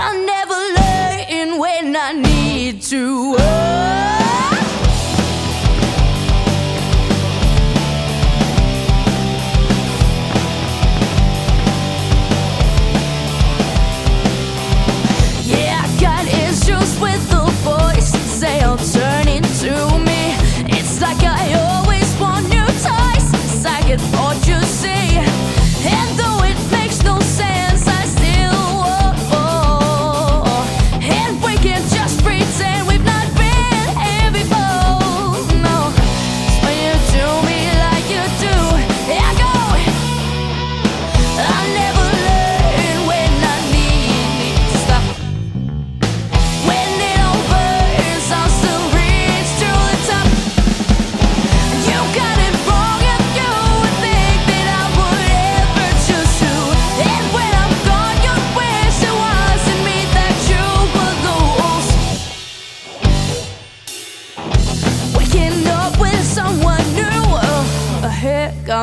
I never learn when I need to. Oh.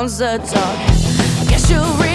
sounds i Guess you